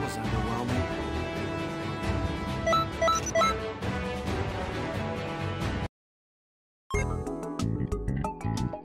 was underwhelming.